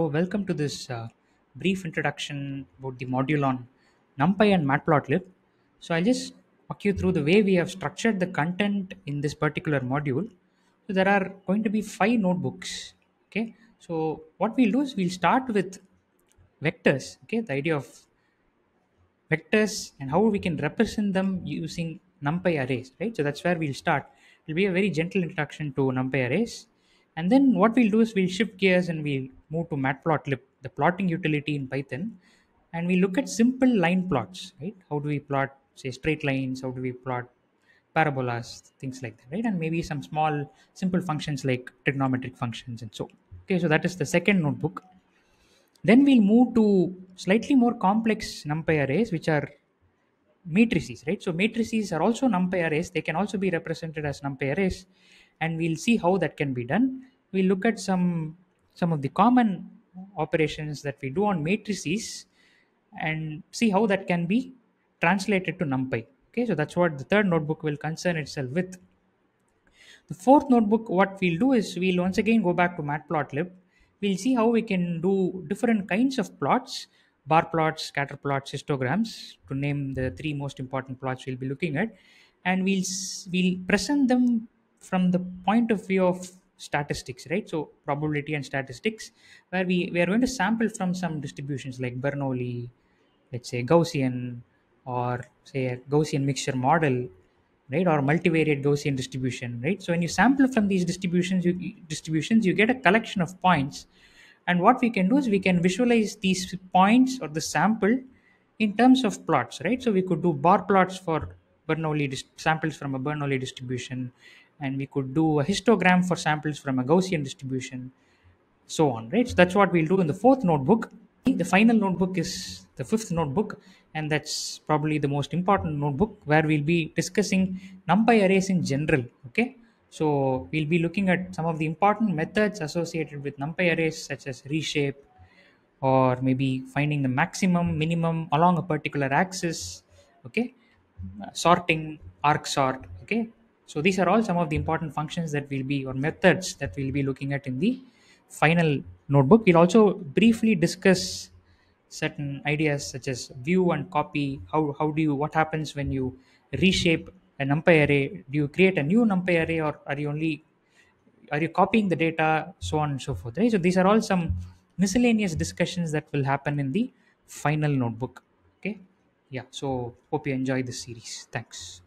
So welcome to this uh, brief introduction about the module on NumPy and Matplotlib. So I'll just walk you through the way we have structured the content in this particular module. So there are going to be five notebooks. Okay. So what we'll do is we'll start with vectors. Okay. The idea of vectors and how we can represent them using NumPy arrays, right? So that's where we'll start. It'll be a very gentle introduction to NumPy arrays. And then what we'll do is we'll shift gears and we'll move to Matplotlib, the plotting utility in Python. And we look at simple line plots, right? How do we plot, say, straight lines? How do we plot parabolas, things like that, right? And maybe some small, simple functions like trigonometric functions and so. Okay, so that is the second notebook. Then we'll move to slightly more complex NumPy arrays, which are matrices, right? So matrices are also NumPy arrays. They can also be represented as NumPy arrays, and we'll see how that can be done. We'll look at some some of the common operations that we do on matrices and see how that can be translated to NumPy. Okay, so that's what the third notebook will concern itself with. The fourth notebook, what we'll do is we'll once again go back to Matplotlib. We'll see how we can do different kinds of plots, bar plots, scatter plots, histograms, to name the three most important plots we'll be looking at. And we'll, we'll present them from the point of view of statistics, right? So probability and statistics, where we, we are going to sample from some distributions like Bernoulli, let's say Gaussian, or say a Gaussian mixture model, right? Or multivariate Gaussian distribution, right? So when you sample from these distributions, you distributions, you get a collection of points. And what we can do is we can visualize these points or the sample in terms of plots, right? So we could do bar plots for Bernoulli samples from a Bernoulli distribution, and we could do a histogram for samples from a Gaussian distribution, so on, right? So that's what we'll do in the fourth notebook. The final notebook is the fifth notebook, and that's probably the most important notebook where we'll be discussing NumPy arrays in general. Okay, so we'll be looking at some of the important methods associated with NumPy arrays, such as reshape, or maybe finding the maximum, minimum along a particular axis. Okay, sorting, argsort. Okay, so these are all some of the important functions that we'll be or methods that we'll be looking at in the final notebook. We'll also briefly discuss certain ideas such as view and copy. How, how do you, what happens when you reshape a NumPy array? Do you create a new NumPy array or are you only, are you copying the data, so on and so forth, right? So these are all some miscellaneous discussions that will happen in the final notebook. Okay. Yeah. So hope you enjoy this series. Thanks.